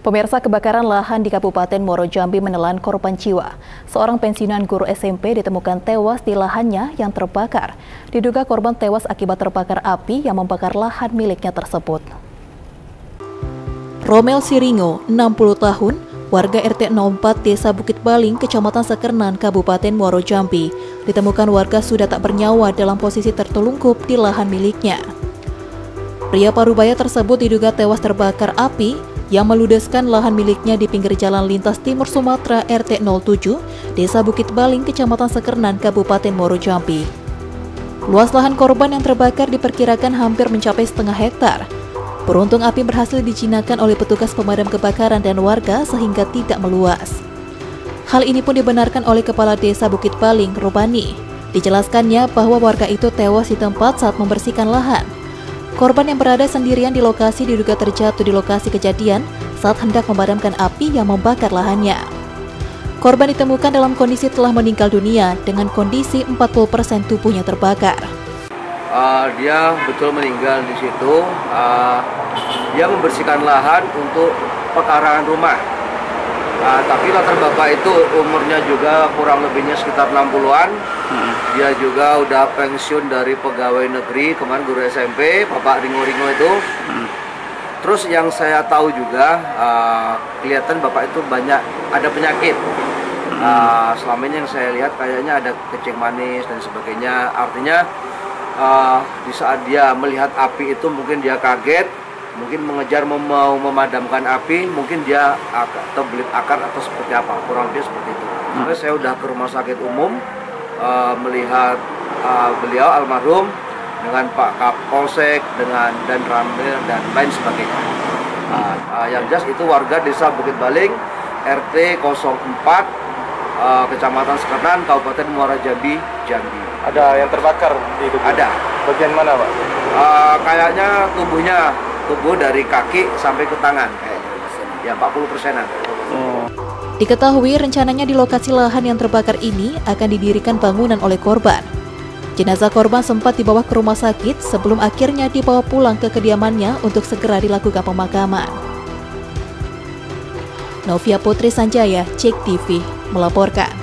Pemirsa kebakaran lahan di Kabupaten Muaro Jambi menelan korban jiwa. Seorang pensiunan guru SMP ditemukan tewas di lahannya yang terbakar. Diduga korban tewas akibat terbakar api yang membakar lahan miliknya tersebut. Romel Siringo, 60 tahun, warga RT 04 Desa Bukit Baling, Kecamatan Sekernan, Kabupaten Muaro Jambi, ditemukan warga sudah tak bernyawa dalam posisi tertelungkup di lahan miliknya. Pria parubaya tersebut diduga tewas terbakar api yang meludeskan lahan miliknya di pinggir jalan lintas timur Sumatera RT 07, Desa Bukit Baling, Kecamatan Sekernan, Kabupaten Muaro Jambi. Luas lahan korban yang terbakar diperkirakan hampir mencapai setengah hektar. Beruntung api berhasil dijinakan oleh petugas pemadam kebakaran dan warga sehingga tidak meluas. Hal ini pun dibenarkan oleh Kepala Desa Bukit Baling, Rubani. Dijelaskannya bahwa warga itu tewas di tempat saat membersihkan lahan. Korban yang berada sendirian di lokasi diduga terjatuh di lokasi kejadian saat hendak memadamkan api yang membakar lahannya. Korban ditemukan dalam kondisi telah meninggal dunia dengan kondisi 40% tubuhnya terbakar. Uh, dia betul meninggal di situ. Uh, dia membersihkan lahan untuk pekarangan rumah. Uh, tapi latar bapak itu umurnya juga kurang lebihnya sekitar 60-an. Hmm. Dia juga udah pensiun dari pegawai negeri, kemarin guru SMP, Bapak Ringo-Ringo itu. Hmm. Terus yang saya tahu juga, uh, kelihatan Bapak itu banyak ada penyakit. Hmm. Uh, selama ini yang saya lihat kayaknya ada kecing manis dan sebagainya. Artinya uh, di saat dia melihat api itu mungkin dia kaget, mungkin mengejar mau memadamkan api mungkin dia terbelit akar atau seperti apa kurang lebih seperti itu. Hmm. saya udah ke rumah sakit umum uh, melihat uh, beliau almarhum dengan Pak Kapolsek dengan dan Ramil dan lain sebagainya. Uh, uh, yang jelas itu warga desa Bukit Baling RT 04 uh, Kecamatan Sekernan Kabupaten Muara Jambi Jambi. Ada yang terbakar di tubuh ada. Bagian mana Pak? Uh, kayaknya tubuhnya tubuh dari kaki sampai ke tangan kayaknya. Ya 40 persenan. Diketahui rencananya di lokasi lahan yang terbakar ini akan didirikan bangunan oleh korban. Jenazah korban sempat dibawa ke rumah sakit sebelum akhirnya dibawa pulang ke kediamannya untuk segera dilakukan pemakaman. Novia Putri Sanjaya, Cek TV, melaporkan.